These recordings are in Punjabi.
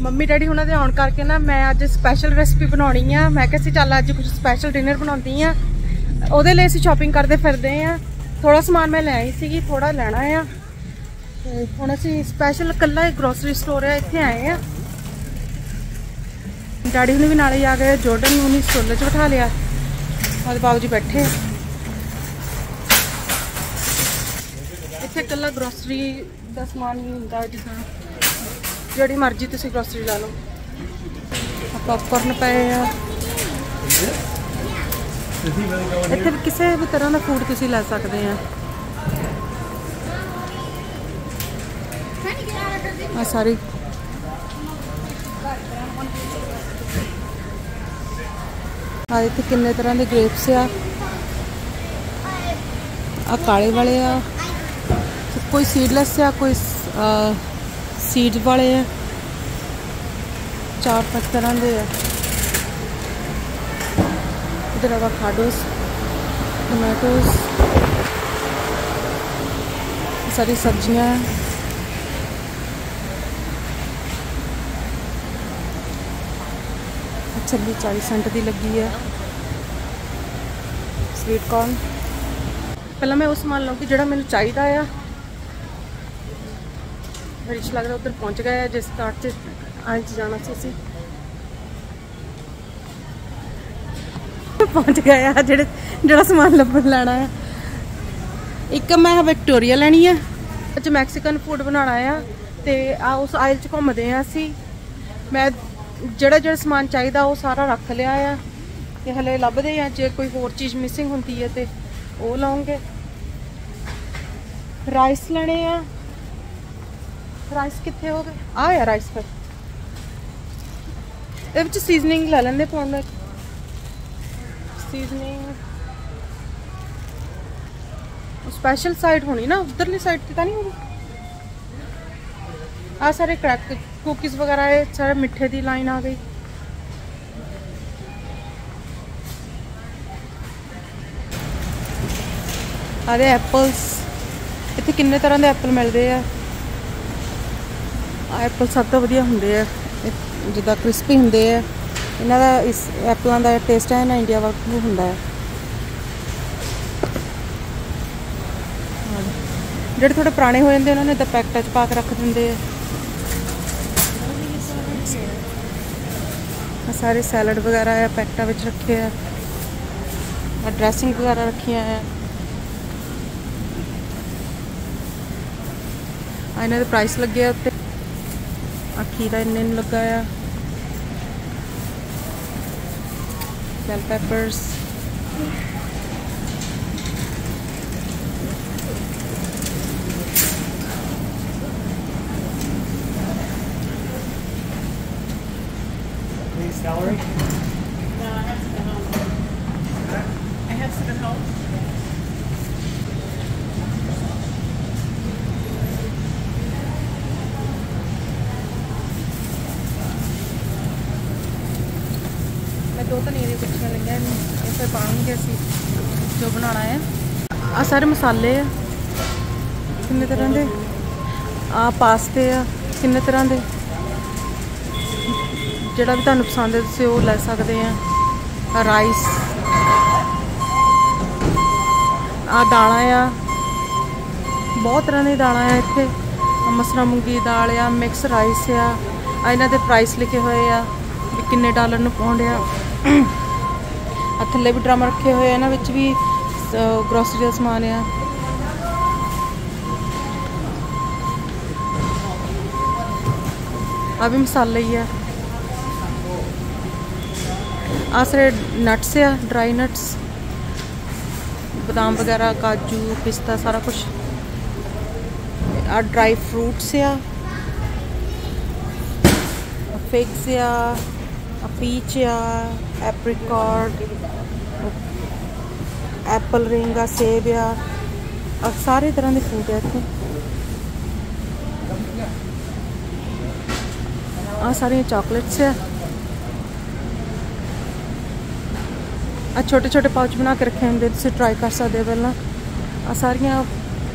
ਮੰਮੀ ਡੈਡੀ ਹੁਣਾਂ ਦੇ ਆਉਣ ਕਰਕੇ ਨਾ ਮੈਂ ਅੱਜ ਸਪੈਸ਼ਲ ਰੈਸਪੀ ਬਣਾਉਣੀ ਆ। ਮੈਂ ਕਿਹਾ ਸੀ ਚੱਲ ਅੱਜ ਕੁਝ ਸਪੈਸ਼ਲ ਡਿਨਰ ਬਣਾਉਂਦੀ ਆ। ਉਹਦੇ ਲਈ ਅਸੀਂ ਸ਼ਾਪਿੰਗ ਕਰਦੇ ਫਿਰਦੇ ਆ। ਥੋੜਾ ਸਮਾਨ ਮੈਂ ਲੈ ਆਈ ਸੀਗੀ ਥੋੜਾ ਲੈਣਾ ਆ। ਤੇ ਹੁਣ ਅਸੀਂ ਸਪੈਸ਼ਲ ਕੱਲਾ ਗਰੋਸਰੀ ਸਟੋਰ ਆ, ਇੱਥੇ ਆਏ ਆ। ਡੈਡੀ ਹੁਣੀ ਵੀ ਨਾਲੇ ਆ ਗਏ, ਜੋਰਡਨ ਨੂੰ ਨਹੀਂ ਸਟੋਰ 'ਚ ਬਿਠਾ ਲਿਆ। ਉਹਦੇ ਬਾਬੂ ਜੀ ਬੈਠੇ। ਇੱਥੇ ਕੱਲਾ ਗਰੋਸਰੀ ਦਾ ਸਮਾਨ ਹੀ ਹੁੰਦਾ ਜਿੱਦਾਂ ਜਿਹੜੀ ਮਰਜ਼ੀ ਤੁਸੀਂ ਗਰੋਸਰੀ ਲਾ ਲਓ। ਆ ਪਏ ਆ। ਇੱਥੇ ਕਿਸੇ ਵੀ ਤਰ੍ਹਾਂ ਦਾ ਫੂਡ ਤੁਸੀਂ ਲੈ ਸਕਦੇ ਆ। ਆ ਸਾਰੀ। ਆ ਇੱਥੇ ਕਿੰਨੇ ਤਰ੍ਹਾਂ ਦੇ ਗ੍ਰੇਪਸ ਆ। ਆ ਕਾਲੇ ਵਾਲੇ ਆ। ਕੋਈ ਸੀਡਲੈਸ ਆ, ਕੋਈ ਸੀਡ ਵਾਲੇ ਆ। ਚਾਰ ਪੰਜ ਤਰ੍ਹਾਂ ਦੇ ਆ। ਇਧਰ ਆਵਾਕਾਡੋਸ ਟੋਮੈਟੋਸ, ਸਾਰੀ ਸਬਜ਼ੀਆਂ। ਹੈ। ਛੱਬੀ 40 ਸੈਂਟ ਦੀ ਲੱਗੀ ਹੈ ਸਵੀਟ ਕਾਰਨ। ਪਹਿਲਾਂ ਮੈਂ ਉਹ ਸਮਾਨ ਲਵਾਂਗੀ ਜਿਹੜਾ ਮੈਨੂੰ ਚਾਹੀਦਾ ਆ। ਰਿਸ਼ ਲੱਗਦਾ ਉਧਰ ਪਹੁੰਚ ਗਏ ਆ ਜਿਸ ਕਾਰਟ 'ਚ ਅੱਜ ਜਾਣਾ ਸੀ ਅਸੀਂ। ਪਹੁੰਚ ਗਏ ਆ, ਜਿਹੜੇ, ਜਿਹੜਾ ਸਮਾਨ ਲੱਭਣ ਲੈਣਾ ਆ। ਇੱਕ ਮੈਂ ਵਿਕਟੋਰੀਆ ਲੈਣੀ ਆ ਅੱਜ ਮੈਕਸੀਕਨ ਫੂਡ ਬਣਾਉਣਾ ਆ, ਤੇ ਆ ਉਸ ਆਇਲ 'ਚ ਘੁੰਮਦੇ ਆ ਅਸੀਂ। ਮੈਂ ਜਿਹੜਾ ਜਿਹੜਾ ਸਮਾਨ ਚਾਹੀਦਾ, ਉਹ ਸਾਰਾ ਰੱਖ ਲਿਆ ਆ। ਤੇ ਹਲੇ ਲੱਭਦੇ ਆ, ਜੇ ਕੋਈ ਹੋਰ ਚੀਜ਼ ਮਿਸਿੰਗ ਹੁੰਦੀ ਹੈ ਤੇ ਉਹ ਲਾਉਂਗੇ। ਰਾਈਸ ਲੈਣੇ ਆ। ਰਾਈਸ ਕਿੱਥੇ ਹੋ ਗਏ? ਆ ਯਾ ਰਾਈਸ ਫਿਰ। ਇਹ ਵਿੱਚ ਸੀਜ਼ਨਿੰਗ ਲੈ ਲੈਂਦੇ ਪਾਉਣ ਦਾ ਸੀਜ਼ਨਿੰਗ ਸਪੈਸ਼ਲ ਸਾਈਡ ਹੋਣੀ ਨਾ, ਉਧਰਲੀ ਸਾਈਡ ਤੇ ਤਾਂ ਨਹੀਂ ਹੋਣੀ? ਆ ਸਾਰੇ ਕ੍ਰੈਕ ਕੁਕੀਜ਼ ਵਗੈਰਾ, ਇਹ ਸਾਰੇ ਮਿੱਠੇ ਦੀ ਲਾਈਨ ਆ ਗਈ। ਆਦੇ ਐਪਲਸ ਇੱਥੇ ਕਿੰਨੇ ਤਰ੍ਹਾਂ ਦੇ ਐਪਲ ਮਿਲਦੇ ਆ? ਐਪਲ ਸਭ ਤੋਂ ਵਧੀਆ ਹੁੰਦੇ ਆ। ਜਿੱਦਾਂ ਕ੍ਰਿਸਪੀ ਹੁੰਦੇ ਆ। ਇਹਨਾਂ ਦਾ ਇਸ ਐਪਲਾਂ ਦਾ ਟੇਸਟ ਹੈ ਨਾ ਇੰਡੀਆ ਵਾਂਗੂ ਹੁੰਦਾ ਹੈ। ਜਿਹੜੇ ਥੋੜੇ ਪੁਰਾਣੇ ਹੋ ਜਾਂਦੇ, ਉਹਨਾਂ ਨੇ ਤਾਂ ਪੈਕਟਾਂ 'ਚ ਪਾ ਕੇ ਰੱਖ ਦਿੰਦੇ ਆ। ਆਹ ਸਾਰੇ ਸੈਲਡ ਵਗੈਰਾ ਆ, ਪੈਕਟਾਂ ਵਿੱਚ ਰੱਖੇ ਆ। ਆ ਡਰੈਸਿੰਗ ਵਗੈਰਾ ਰੱਖੀਆਂ ਆ। ਆ ਇਹਨਾਂ ਦੇ ਪ੍ਰਾਈਸ ਲੱਗੇ ਆ ਉੱਤੇ। ਆ ਖੀਰਾ ਇੰਨੇ ਨੂੰ ਲੱਗਾ ਦੋ ਧਨੀਏ ਦੀਆਂ ਕੁੱਟੀਆਂ ਲਈਆਂ ਇਹ ਫਿਰ ਪਾਵਾਂਗੇ ਅਸੀਂ ਜੋ ਬਣਾਉਣਾ ਹੈ। ਆ ਸਾਰੇ ਮਸਾਲੇ ਆ। ਕਿੰਨੇ ਤਰ੍ਹਾਂ ਦੇ? ਆ ਪਾਸਤੇ ਆ। ਕਿੰਨੇ ਤਰ੍ਹਾਂ ਦੇ? ਜਿਹੜਾ ਵੀ ਤੁਹਾਨੂੰ ਪਸੰਦ ਹੈ ਤੁਸੀਂ ਉਹ ਲੈ ਸਕਦੇ ਆ। ਰਾਈਸ। ਆ ਦਾਲਾਂ ਆ। ਬਹੁਤ ਤਰ੍ਹਾਂ ਦੀ ਦਾਲਾਂ ਆ ਇੱਥੇ। ਮਸਰਾ ਮੂੰਗੀ ਦਾਲ ਆ, ਮਿਕਸ ਰਾਈਸ ਆ। ਇਹਨਾਂ ਦੇ ਪ੍ਰਾਈਸ ਲਿਖੇ ਹੋਏ ਆ ਵੀ ਕਿੰਨੇ ਡਾਲਰ ਨੂੰ ਪਾਉਂਡ ਆ। ਆ, ਥੱਲੇ ਵੀ ਡਰਮ ਰੱਖੇ ਹੋਏ ਆ, ਇਹਨਾਂ ਵਿੱਚ ਵੀ ਗਰੋਸਰੀ ਦਾ ਸਮਾਨ ਆ। ਆ ਵੀ ਮਸਾਲੇ ਹੀ ਆ। ਆ ਸਾਰੇ ਨਟਸ ਆ ਡਰਾਈ ਨਟਸ ਬਦਾਮ ਵਗੈਰਾ, ਕਾਜੂ, ਪਿਸਤਾ, ਸਾਰਾ ਕੁਝ ਆ ਡਰਾਈ ਫਰੂਟਸ ਆ। ਫਿਗਸ ਆ। ਪੀਚ ਆ। ਐਪਰੀਕॉट ਐਪਲ ਰਿੰਗ ਆ, ਸੇਬ ਆ ਆ ਸਾਰੇ ਤਰ੍ਹਾਂ ਦੇ ਫਰੂਟ ਆ ਇੱਥੇ। ਆ ਸਾਰੀਆਂ ਚਾਕਲੇਟਸ ਆ। ਆ ਛੋਟੇ ਛੋਟੇ ਪਾਊਚ ਬਣਾ ਕੇ ਰੱਖੇ ਹੁੰਦੇ, ਤੁਸੀਂ ਟਰਾਈ ਕਰ ਸਕਦੇ ਹੋ ਪਹਿਲਾਂ। ਆ ਸਾਰੀਆਂ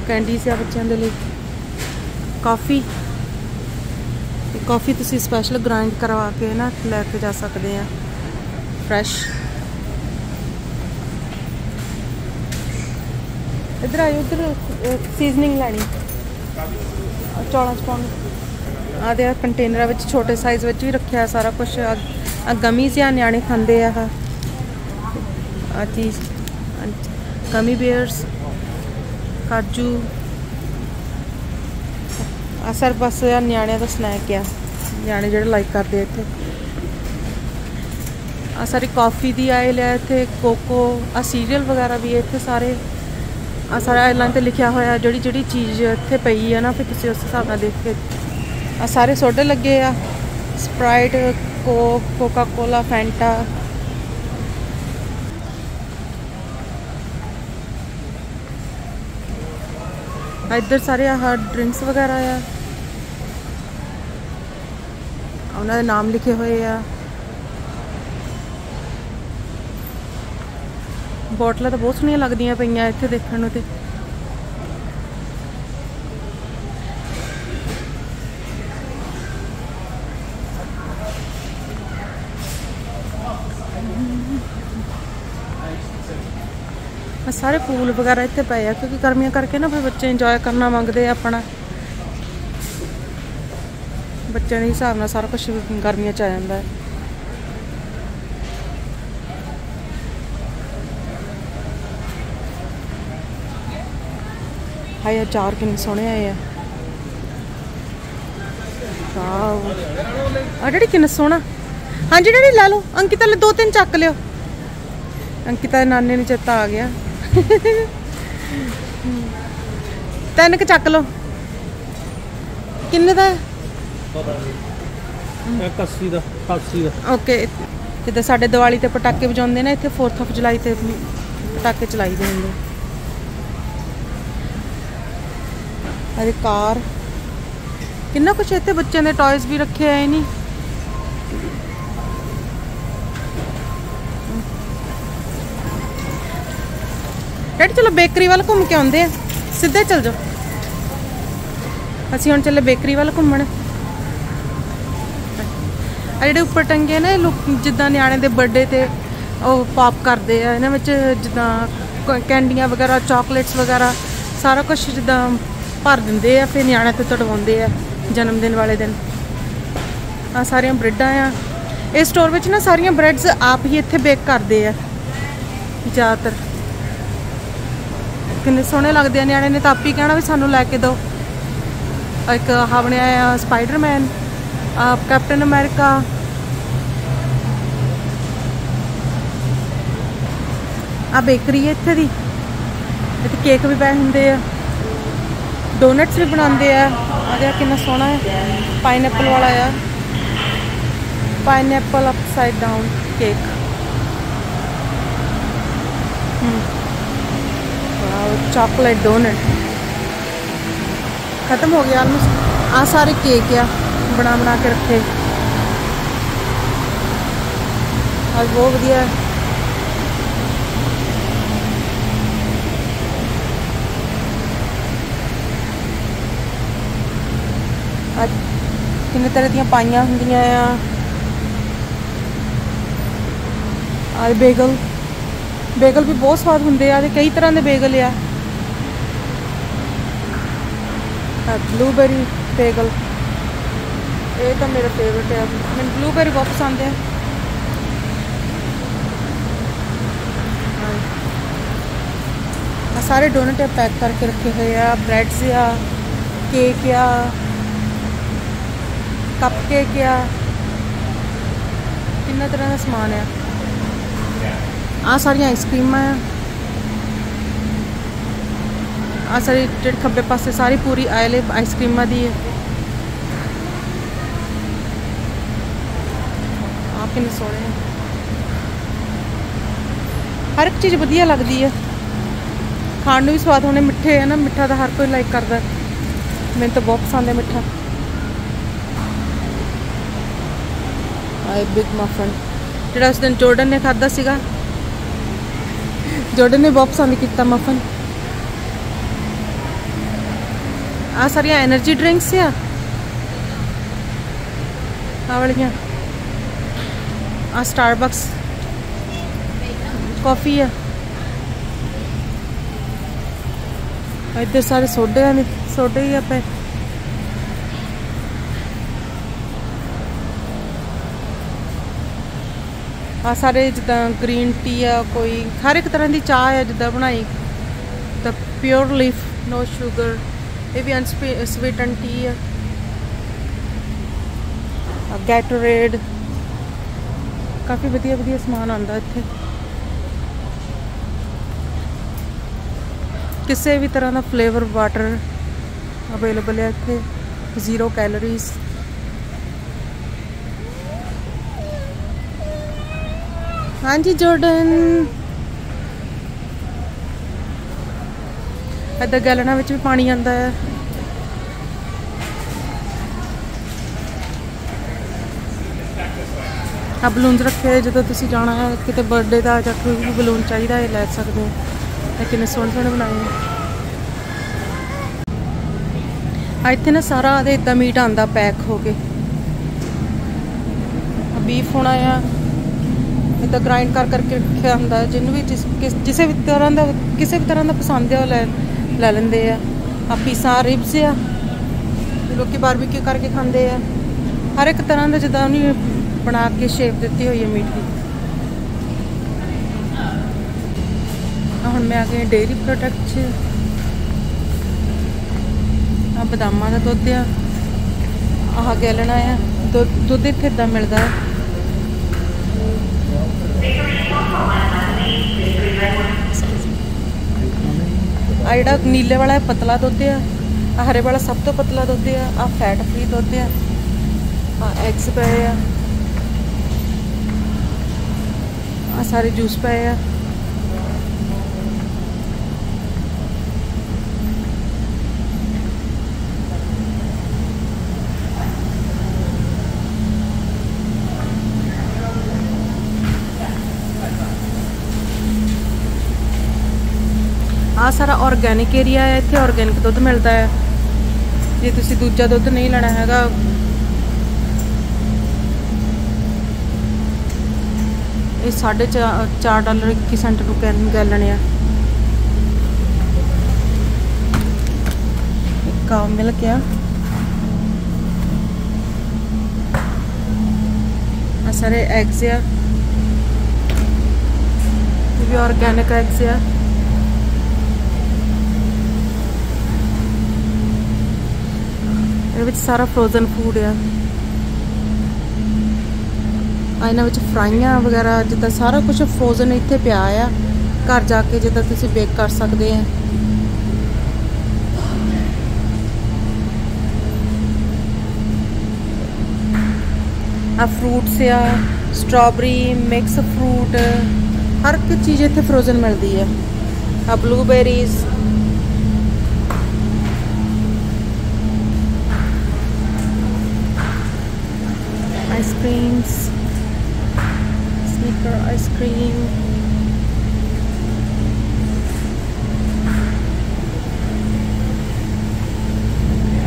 ਕੈਂਡੀਜ਼ ਆ ਬੱਚਿਆਂ ਦੇ ਲਈ। ਕਾਫੀ। ਕਾਫੀ ਤੁਸੀਂ ਸਪੈਸ਼ਲ ਗ੍ਰਾਈਂਡ ਕਰਵਾ ਕੇ ਨਾ ਲੈ ਕੇ ਜਾ ਸਕਦੇ ਆ। ਫਰੈਸ਼ ਇਧਰ ਆਇਓ, ਇਧਰ ਸੀਜ਼ਨਿੰਗ ਲੈਣੀ। ਆਹ ਚੌਲਾਂ ਚ ਪਾਉਣ। ਨੂੰ। ਦੇ ਆ ਕੰਟੇਨਰਾਂ ਵਿੱਚ, ਛੋਟੇ ਸਾਈਜ਼ ਵਿੱਚ ਵੀ ਰੱਖਿਆ ਸਾਰਾ ਕੁਝ ਆ ਗਮੀਜ਼ ਆ ਨਿਆਣੇ ਖਾਂਦੇ ਆ ਆ ਚੀਜ਼। ਗਮੀ ਬੀਅਰਸ ਕਾਜੂ। ਆ ਸਰ, ਬਸ ਆ ਨਿਆਣਿਆਂ ਦਾ ਸਨੈਕ ਆ। ਨਿਆਣੇ ਜਿਹੜੇ ਲਾਈਕ ਕਰਦੇ ਇੱਥੇ। ਆ ਸਾਰੀ ਕਾਫੀ ਦੀ ਆਇਲ ਹੈ ਇੱਥੇ ਕੋਕੋ ਆ ਸੀਰੀਅਲ ਵਗੈਰਾ ਵੀ ਇੱਥੇ ਸਾਰੇ। ਆ ਸਾਰਾ ਐਲਾਨ ਤੇ ਲਿਖਿਆ ਹੋਇਆ, ਜਿਹੜੀ ਜਿਹੜੀ ਚੀਜ਼ ਇੱਥੇ ਪਈ ਆ ਨਾ, ਫਿਰ ਤੁਸੀਂ ਉਸ ਹਿਸਾਬ ਨਾਲ ਦੇਖ ਕੇ ਆ ਸਾਰੇ ਸੋਡੇ ਲੱਗੇ ਆ। Sprite Coke Coca Cola Fanta ਇੱਧਰ ਸਾਰੇ ਆਹ ਡਰਿੰਕਸ ਵਗੈਰਾ ਆ ਉਹਨਾਂ ਦੇ ਨਾਮ ਲਿਖੇ ਹੋਏ ਆ। ਬੋਟਲਾਂ ਤਾਂ ਬਹੁਤ ਸੋਹਣੀਆਂ ਲੱਗਦੀਆਂ ਪਈਆਂ ਇੱਥੇ ਦੇਖਣ ਨੂੰ ਤੇ। ਸਾਰੇ ਫੂਲ ਵਗੈਰਾ ਇੱਥੇ ਪਏ ਆ, ਕਿਉਂਕਿ ਗਰਮੀਆਂ ਕਰਕੇ ਨਾ ਫਿਰ ਬੱਚੇ ਇੰਜੋਏ ਕਰਨਾ ਮੰਗਦੇ ਆ ਆਪਣਾ। ਬੱਚਿਆਂ ਦੇ ਹਿਸਾਬ ਨਾਲ ਸਾਰਾ ਕੁਝ ਗਰਮੀਆਂ ਚ ਆ ਜਾਂਦਾ। ਹੈ ਹਾਏ ਅਚਾਰ ਕਿੰਨੇ ਸੋਹਣੇ ਆਏ ਆ। ਵਾਓ। ਆ ਡੈਡੀ ਕਿੰਨਾ ਸੋਹਣਾ। ਹਾਂਜੀ ਡੈਡੀ ਲੈ ਲਓ ਅੰਕਿਤਾ ਲੈ ਦੋ ਤਿੰਨ ਚੱਕ ਲਿਓ। ਅੰਕਿਤਾ ਦੇ ਨਾਨੇ ਨੂੰ ਚੇਤਾ ਆ ਗਿਆ। ਤਿੰਨ ਕ ਚੱਕ ਲਓ। ਕਿੰਨੇ ਦਾ ਹੈ? ਇੱਕ 80 ਦਾ 80 ਦਾ। ਓਕੇ ਜਿੱਦਾਂ ਸਾਡੇ ਦੀਵਾਲੀ ਤੇ ਪਟਾਕੇ ਵਜਾਉਂਦੇ ਨੇ ਇੱਥੇ 4th ਆਫ ਜੁਲਾਈ ਤੇ ਪਟਾਕੇ ਚਲਾਈਦੇ ਹੁੰਦੇ ਅਰੇ ਕਾਰ। ਕਿੰਨਾ ਕੁਛ ਇੱਥੇ ਬੱਚਿਆਂ ਦੇ ਟੌਇਜ਼ ਵੀ ਰੱਖੇ ਆਏ ਨਹੀਂ ਡੈਡੀ, ਚਲੋ ਬੇਕਰੀ ਵੱਲ ਘੁੰਮ ਕੇ ਆਉਂਦੇ ਆ। ਸਿੱਧੇ ਚੱਲ ਜਾਓ। ਅਸੀਂ ਹੁਣ ਚੱਲੇ ਬੇਕਰੀ ਵੱਲ ਘੁੰਮਣ। ਆ ਜਿਹੜੇ ਉੱਪਰ ਟੰਗੇ ਨੇ ਲੋਕ ਜਿੱਦਾਂ ਨਿਆਣੇ ਦੇ ਬਰਥਡੇ ਤੇ ਉਹ ਪਾਪ ਕਰਦੇ ਆ। ਇਹਨਾਂ ਵਿੱਚ ਜਿੱਦਾਂ ਕੈਂਡੀਆਂ ਵਗੈਰਾ ਚਾਕਲੇਟਸ ਵਗੈਰਾ, ਸਾਰਾ ਕੁਝ ਜਿੱਦਾਂ ਭਰ ਦਿੰਦੇ ਆ, ਫਿਰ ਨਿਆਣਿਆਂ ਤੇ ਤੜਵਾਉਂਦੇ ਆ ਜਨਮ ਦਿਨ ਵਾਲੇ ਦਿਨ। ਆ ਸਾਰੀਆਂ ਬ੍ਰੈਡਾਂ ਆ। ਇਸ ਸਟੋਰ ਵਿੱਚ ਨਾ ਸਾਰੀਆਂ ਬ੍ਰੈਡਸ ਆਪ ਹੀ ਇੱਥੇ ਬੇਕ ਕਰਦੇ ਆ, ਜ਼ਿਆਦਾਤਰ। ਕਿੰਨੇ ਸੋਹਣੇ ਲੱਗਦੇ ਆ, ਨਿਆਣੇ ਨੇ ਤਾਂ ਆਪ ਹੀ ਕਹਿਣਾ ਵੀ ਸਾਨੂੰ ਲੈ ਕੇ ਦਿਓ। ਇੱਕ ਆਹ ਬਣਿਆ ਆ ਸਪਾਈਡਰਮੈਨ, ਆ ਕੈਪਟਨ ਅਮਰੀਕਾ। ਆ ਬੇਕਰੀ ਹੈ ਇੱਥੇ ਦੀ। ਇੱਥੇ ਕੇਕ ਵੀ ਪਏ ਹੁੰਦੇ ਆ। ਡੋਨਟਸ ਵੀ ਬਣਾਉਂਦੇ ਆ। ਆ ਦੇਖ ਕਿੰਨਾ ਸੋਹਣਾ ਹੈ। ਪਾਈਨਐਪਲ ਵਾਲਾ ਆ। Pineapple upside down cake wow chocolate donut ਖਤਮ ਹੋ ਗਿਆ ਆਲਮੋਸਟ ਆ ਸਾਰੇ ਕੇਕ ਆ। ਬਣਾ ਬਣਾ ਕੇ ਰੱਖੇ। ਅੱਜ ਬਹੁਤ ਵਧੀਆ ਅੱਜ ਕਿੰਨੇ ਤਰ੍ਹਾਂ ਦੀਆਂ ਪਾਈਆਂ ਹੁੰਦੀਆਂ ਆ? ਆ ਬੇਗਲ। ਬੇਗਲ ਵੀ ਬਹੁਤ ਸਵਾਦ ਹੁੰਦੇ ਆ, ਤੇ ਕਈ ਤਰ੍ਹਾਂ ਦੇ ਬੇਗਲ ਆ। ਆ ਬਲੂਬੇਰੀ ਬੇਗਲ। ਇਹ ਤਾਂ ਮੇਰਾ ਫੇਵਰਟ ਹੈ ਮੈਨੂੰ ਬਲੂਬੇਰੀ ਬਹੁਤ ਪਸੰਦ ਹੈ ਆ ਸਾਰੇ ਡੋਨਟ ਪੈਕ ਕਰਕੇ ਰੱਖੇ ਹੋਏ ਆ। ਬ੍ਰੈਡਸ ਆ ਕੇਕ ਆ। ਕੱਪ ਕੇਕ ਆ। ਕਿੰਨਾ ਤਰ੍ਹਾਂ ਦਾ ਸਮਾਨ ਆ। ਆ ਸਾਰੀਆਂ ਆਈਸਕ੍ਰੀਮਾਂ ਆ। ਆ ਸਾਰੀ ਜਿਹੜੇ ਖੱਬੇ ਪਾਸੇ ਸਾਰੀ ਪੂਰੀ ਆਇਲ ਆਈਸਕ੍ਰੀਮਾਂ ਦੀ ਹੈ ਆ ਕਿੰਨੇ ਸੋਹਣੇ ਨੇ ਹਰ ਇੱਕ ਚੀਜ਼ ਵਧੀਆ ਲੱਗਦੀ ਹੈ ਖਾਣ ਨੂੰ ਵੀ ਸਵਾਦ ਹੋਣੇ ਮਿੱਠੇ ਹੈ ਨਾ, ਮਿੱਠਾ ਤਾਂ ਹਰ ਕੋਈ ਲਾਈਕ ਕਰਦਾ। ਮੈਨੂੰ ਤਾਂ ਬਹੁਤ ਪਸੰਦ ਹੈ ਮਿੱਠਾ। ਆਏ ਬਿਗ ਮਫਨ ਜਿਹੜਾ ਉਸ ਦਿਨ ਜੋਰਡਨ ਨੇ ਖਾਦਾ ਸੀਗਾ। ਜੋਰਡਨ ਨੇ ਬਹੁਤ ਪਸੰਦ ਕੀਤਾ ਮਫਨ ਆ ਸਾਰੀਆਂ એનર્ਜੀ ਡਰਿੰਕਸ ਆ। ਆ ਵਾਲੀਆਂ। ਆ ਸਟਾਰਬਕਸ ਕਾਫੀ ਆ। ਇੱਧਰ ਸਾਰੇ ਸੋਡੇ ਨੇ। ਸੋਡੇ ਹੀ ਆ ਪਏ। ਆ ਸਾਰੇ ਜਿੱਦਾਂ ਗ੍ਰੀਨ ਟੀ ਆ, ਕੋਈ ਹਰ ਇੱਕ ਤਰ੍ਹਾਂ ਦੀ ਚਾਹ ਆ ਜਿੱਦਾਂ ਬਣਾਈ। ਤਾਂ ਪਿਓਰ ਲੀਫ ਨੋ ਸ਼ੂਗਰ ਇਹ ਵੀ ਅਨਸਵੀਟਨ ਟੀ ਆ। ਗੈਟੋਰੇਡ ਕਾਫੀ ਵਧੀਆ ਵਧੀਆ ਸਮਾਨ ਆਉਂਦਾ ਇੱਥੇ। ਕਿਸੇ ਵੀ ਤਰ੍ਹਾਂ ਦਾ ਫਲੇਵਰ ਵਾਟਰ ਅਵੇਲੇਬਲ ਹੈ ਇੱਥੇ। ਜ਼ੀਰੋ ਕੈਲੋਰੀਜ਼ ਹਾਂਜੀ ਜਾਰਡਨ ਇੱਧਰ ਗੈਲਣਾ ਵਿੱਚ ਵੀ ਪਾਣੀ ਆਉਂਦਾ ਹੈ। ਆ ਬਲੂਨਸ ਰੱਖੇ ਜਦੋਂ ਤੁਸੀਂ ਜਾਣਾ ਹੈ, ਕਿਤੇ ਬਰਥਡੇ ਦਾ ਜਾਂ ਕੋਈ ਵੀ ਬਲੂਨ ਚਾਹੀਦਾ ਹੈ, ਲੈ ਸਕਦੇ ਹੋ। ਇਹ ਕਿੰਨੇ ਸੋਹਣੇ ਸੋਹਣੇ ਬਣਾਏ ਆ ਇੱਥੇ ਨਾ ਸਾਰਾ ਦੇ ਇਦਾਂ ਮੀਟ ਆਂਦਾ ਪੈਕ ਹੋ ਕੇ। ਬੀਫ ਹੋਣਾ ਆ ਇਦਾਂ ਗ੍ਰਾਈਂਡ ਕਰ ਕਰਕੇ ਰੱਖਿਆ ਹੁੰਦਾ ਜਿਹਨੂੰ ਵੀ ਜਿਸ ਕਿਸੇ ਵੀ ਤਰ੍ਹਾਂ ਦਾ ਕਿਸੇ ਵੀ ਤਰ੍ਹਾਂ ਦਾ ਪਸੰਦ ਹੈ, ਉਹ ਲੈ ਲੈ ਲੈਂਦੇ ਆ। ਆ ਪੀਸਾਂ ਰਿਬਸ ਆ। ਲੋਕੀ ਬਾਰਬੀਕਿਊ ਕਰਕੇ ਖਾਂਦੇ ਆ। ਹਰ ਇੱਕ ਤਰ੍ਹਾਂ ਦਾ ਜਿੱਦਾਂ ਉਹਨੇ ਬਣਾ ਕੇ ਸ਼ੇਪ ਦਿੱਤੀ ਹੋਈ ਹੈ ਮੀਟ ਦੀ। ਹੁਣ ਮੈਂ ਆ ਗਈ ਡੇਰੀ ਪ੍ਰੋਡਕਟ 'ਚ। ਆ ਬਦਾਮਾਂ ਦਾ ਦੁੱਧ ਆ। ਆਹ ਲੈਣਾ ਆ ਦੁੱਧ ਦੁੱਧ ਇੱਥੇ ਇਦਾਂ ਮਿਲਦਾ। ਹੈ ਆ ਜਿਹੜਾ ਨੀਲੇ ਵਾਲਾ ਪਤਲਾ ਦੁੱਧ ਆ ਆ ਹਰੇ ਵਾਲਾ ਸਭ ਤੋਂ ਪਤਲਾ ਦੁੱਧ ਆ ਆ ਫੈਟ ਫ੍ਰੀ ਦੁੱਧ ਆ ਆ ਐਗਸ ਪਏ ਆ ਆ ਸਾਰੇ ਜੂਸ ਪਏ ਆ। ਆ ਸਾਰਾ ਆਰਗੈਨਿਕ ਏਰੀਆ ਹੈ, ਇੱਥੇ ਆਰਗੈਨਿਕ ਦੁੱਧ ਮਿਲਦਾ ਹੈ। ਜੇ ਤੁਸੀਂ ਦੂਜਾ ਦੁੱਧ ਨਹੀਂ ਲੈਣਾ ਹੈਗਾ, ਇਹ 4.5 ਡਾਲਰ 21 ਸੈਂਟ ਨੂੰ ਗੈਲਨ ਆ। ਇੱਕ ਕਾਉ ਮਿਲਕ ਆ ਆ ਸਾਰੇ ਐਗਸ ਆ। ਵੀ ਆਰਗੈਨਿਕ ਐਗਸ ਆ। ਇਹਦੇ ਵਿੱਚ ਸਾਰਾ ਫਰੋਜ਼ਨ ਫੂਡ ਆ। ਆ ਇਹਨਾਂ ਵਿੱਚ ਫਰਾਈਆਂ ਵਗੈਰਾ, ਜਿੱਦਾਂ ਸਾਰਾ ਕੁਝ ਫਰੋਜ਼ਨ ਇੱਥੇ ਪਿਆ ਆ। ਘਰ ਜਾ ਕੇ ਜਿੱਦਾਂ ਤੁਸੀਂ ਬੇਕ ਕਰ ਸਕਦੇ ਆ। ਆ ਫਰੂਟਸ ਆ ਸਟ੍ਰਾਬੇਰੀ ਮਿਕਸ ਫਰੂਟ ਹਰ ਇੱਕ ਚੀਜ਼ ਇੱਥੇ ਫਰੋਜ਼ਨ ਮਿਲਦੀ ਹੈ ਆ blueberries ice creams, sneaker ice cream.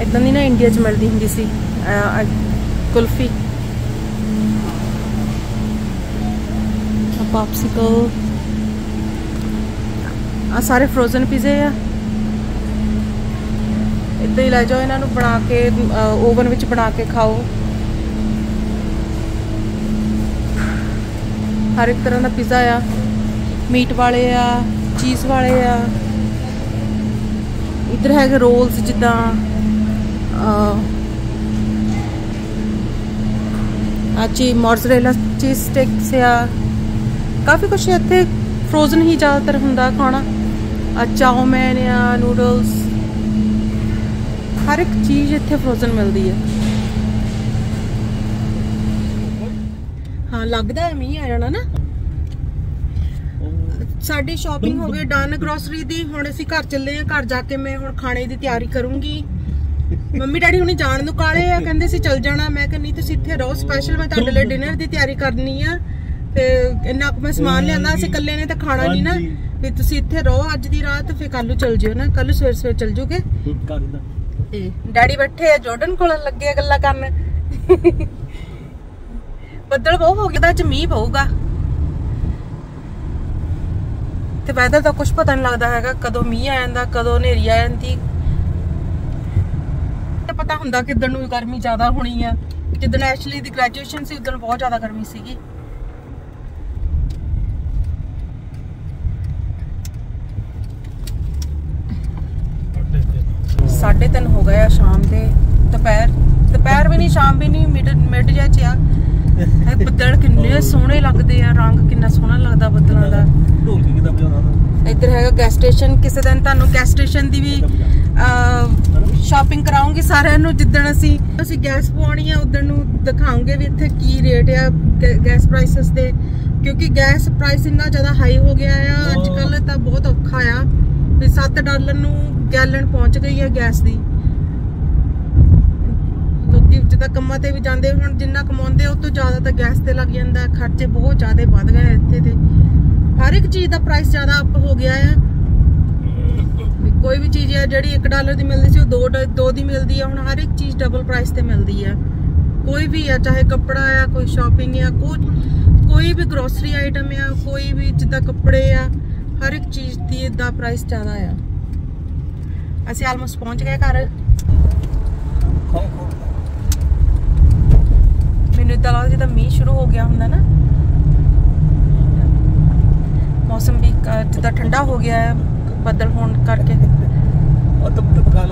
ਇਦਾਂ ਦੀ ਨਾ ਇੰਡੀਆ 'ਚ ਮਿਲਦੀ ਹੁੰਦੀ ਸੀ ਕੁਲਫੀ। ਪਾਪਸਿਕਲ ਆ ਸਾਰੇ ਫਰੋਜ਼ਨ ਪੀਜ਼ੇ ਆ। ਇਦਾਂ ਹੀ ਲੈ ਜਾਓ ਇਹਨਾਂ ਨੂੰ ਬਣਾ ਕੇ ਓਵਨ ਵਿੱਚ ਬਣਾ ਕੇ ਖਾਓ। ਹਰ ਇੱਕ ਤਰ੍ਹਾਂ ਦਾ ਪੀਜ਼ਾ ਆ ਮੀਟ ਵਾਲੇ ਆ ਚੀਜ਼ ਵਾਲੇ ਆ। ਇੱਧਰ ਹੈਗੇ ਰੋਲਸ ਜਿੱਦਾਂ ਆ ਚੀ ਮੋਜ਼ਰੇਲਾ ਚੀਜ਼ ਸਟਿਕਸ ਆ। ਕਾਫੀ ਕੁਝ ਇੱਥੇ ਫਰੋਜ਼ਨ ਹੀ ਜ਼ਿਆਦਾਤਰ ਹੁੰਦਾ ਖਾਣਾ। ਆ ਚਾਉਮੈਨ ਆ ਨੂਡਲਸ ਹਰ ਇੱਕ ਚੀਜ਼ ਇੱਥੇ ਫਰੋਜ਼ਨ ਮਿਲਦੀ ਹੈ ਲੱਗਦਾ ਹੈ ਮੀਂਹ ਆ ਜਾਣਾ ਨਾ। ਸਾਡੀ ਸ਼ਾਪਿੰਗ ਹੋ ਗਈ ਡਨ ਗਰੋਸਰੀ ਦੀ ਹੁਣ ਅਸੀਂ ਘਰ ਚੱਲੇ ਆ ਘਰ ਜਾ ਕੇ ਮੈਂ ਹੁਣ ਖਾਣੇ ਦੀ ਤਿਆਰੀ ਕਰੂੰਗੀ। ਮੰਮੀ ਡੈਡੀ ਹੁਣੀ ਜਾਣ ਨੂੰ ਕਾਲੇ ਆ ਕਹਿੰਦੇ ਸੀ ਚੱਲ ਜਾਣਾ। ਮੈਂ ਕਹਿੰਦੀ ਤੁਸੀਂ ਇੱਥੇ ਰਹੋ ਸਪੈਸ਼ਲ ਮੈਂ ਤੁਹਾਡੇ ਲਈ ਡਿਨਰ ਦੀ ਤਿਆਰੀ ਕਰਨੀ ਆ। ਤੇ ਇੰਨਾ ਕੁ ਮੈਂ ਸਮਾਨ ਲਿਆਂਦਾ ਅਸੀਂ ਇਕੱਲੇ ਨੇ ਤਾਂ ਖਾਣਾ ਨਹੀਂ ਨਾ। ਵੀ ਤੁਸੀਂ ਇੱਥੇ ਰਹੋ ਅੱਜ ਦੀ ਰਾਤ ਫਿਰ ਕੱਲ ਨੂੰ ਚੱਲ ਜਿਓ ਨਾ। ਕੱਲ ਸਵੇਰ ਸਵੇਰ ਚੱਲ ਜੂਗੇ? ਤੇ ਡੈਡੀ ਬੈਠੇ ਆ ਜਾਰਡਨ ਕੋਲ ਲੱਗੇ ਗੱਲਾਂ ਕਰਨ। ਬੱਦਲ ਬਹੁਤ ਹੋ ਗਿਆ ਅੱਜ ਮੀਂਹ ਪਊਗਾ। ਤੇ ਵੈਦਰ ਦਾ ਕੁਝ ਪਤਾ ਨਹੀਂ ਲੱਗਦਾ ਹੈਗਾ, ਕਦੋਂ ਮੀਂਹ ਆ ਜਾਂਦਾ, ਕਦੋਂ ਹਨੇਰੀ ਆ ਜਾਂਦੀ। ਤੇ ਪਤਾ ਹੁੰਦਾ ਕਿਦਣ ਨੂੰ ਗਰਮੀ ਜ਼ਿਆਦਾ ਹੋਣੀ ਆ। ਜਿੱਦਣ ਐਸ਼ਲੀ ਦੀ ਗ੍ਰੈਜੂਏਸ਼ਨ ਸੀ, ਉਦੋਂ ਬਹੁਤ ਜ਼ਿਆਦਾ ਗਰਮੀ ਸੀਗੀ। ਸਾਢੇ ਤਿੰਨ ਹੋ ਗਏ ਆ ਸ਼ਾਮ ਦੇ। ਦੁਪਹਿਰ ਦੁਪਹਿਰ ਵੀ ਨਹੀਂ, ਸ਼ਾਮ ਵੀ ਨਹੀਂ ਮਿਡ ਮਿਡ ਜਿਹਾ ਚ ਆ। ਇਹ ਬੱਦਲ ਕਿੰਨੇ ਸੋਹਣੇ ਲੱਗਦੇ ਆ ਰੰਗ ਕਿੰਨਾ ਸੋਹਣਾ ਲੱਗਦਾ ਬੱਦਲਾਂ ਦਾ। ਢੋਲਕੀ ਕਿਦਾਂ ਵਜਾਉਣਾ ਇੱਧਰ ਹੈਗਾ ਗੈਸ ਸਟੇਸ਼ਨ ਕਿਸੇ ਦਿਨ ਤੁਹਾਨੂੰ ਗੈਸ ਸਟੇਸ਼ਨ ਦੀ ਵੀ ਸ਼ਾਪਿੰਗ ਕਰਾਉਂਗੀ ਸਾਰਿਆਂ ਨੂੰ ਜਿੱਦਣ ਅਸੀਂ। ਅਸੀਂ ਗੈਸ ਪਵਾਉਣੀ ਆ ਉਦੋਂ ਨੂੰ ਦਿਖਾਉਂਗੇ ਵੀ ਇੱਥੇ ਕੀ ਰੇਟ ਆ ਗੈਸ ਪ੍ਰਾਈਸਸ ਦੇ। ਕਿਉਂਕਿ ਗੈਸ ਪ੍ਰਾਈਸ ਇੰਨਾ ਜ਼ਿਆਦਾ ਹਾਈ ਹੋ ਗਿਆ ਆ ਅੱਜ ਕੱਲ ਤਾਂ ਬਹੁਤ ਔਖਾ ਆ। ਵੀ 7 ਡਾਲਰ ਨੂੰ ਗੈਲਨ ਪਹੁੰਚ ਗਈ ਆ ਗੈਸ ਦੀ। ਲੋਕੀ ਜਿੱਦਾਂ ਕੰਮਾਂ ਤੇ ਵੀ ਜਾਂਦੇ ਹੁਣ, ਜਿੰਨਾ ਕਮਾਉਂਦੇ ਉਹ ਤੋਂ ਜ਼ਿਆਦਾ ਤਾਂ ਗੈਸ ਤੇ ਲੱਗ ਜਾਂਦਾ ਖਰਚੇ ਬਹੁਤ ਜ਼ਿਆਦਾ ਵੱਧ ਗਏ ਇੱਥੇ ਤੇ। ਹਰ ਇੱਕ ਚੀਜ਼ ਦਾ ਪ੍ਰਾਈਸ ਜ਼ਿਆਦਾ ਅਪ ਹੋ ਗਿਆ ਆ। ਕੋਈ ਵੀ ਚੀਜ਼ ਹੈ ਜਿਹੜੀ 1 ਡਾਲਰ ਦੀ ਮਿਲਦੀ ਸੀ, ਉਹ 2 2 ਦੀ ਮਿਲਦੀ ਹੈ ਹੁਣ ਹਰ ਇੱਕ ਚੀਜ਼ ਡਬਲ ਪ੍ਰਾਈਸ ਤੇ ਮਿਲਦੀ ਹੈ ਕੋਈ ਵੀ ਆ, ਚਾਹੇ ਕੱਪੜਾ ਆ, ਕੋਈ ਸ਼ਾਪਿੰਗ ਆ, ਕੋਈ ਕੋਈ ਵੀ ਗਰੋਸਰੀ ਆਈਟਮ ਆ, ਕੋਈ ਵੀ ਜਿੱਦਾਂ ਕੱਪੜੇ ਆ, ਹਰ ਇੱਕ ਚੀਜ਼ ਦੀ ਦਾ ਪ੍ਰਾਈਸ ਜ਼ਿਆਦਾ ਆ। ਅਸੀਂ ਆਲਮੋਸਟ ਪਹੁੰਚ ਗਏ ਘਰ। ਮੈਨੂੰ ਇਦਾਂ ਲੱਗਦਾ ਜਿੱਦਾਂ ਮੀਂਹ ਸ਼ੁਰੂ ਹੋ ਗਿਆ ਹੁੰਦਾ ਨਾ। ਮੌਸਮ ਵੀ ਜਿੱਦਾਂ ਠੰਡਾ ਹੋ ਗਿਆ ਹੈ, ਬੱਦਲ ਹੋਣ ਕਰਕੇ। ਉਹ ਤਬ ਤਬ ਖਾ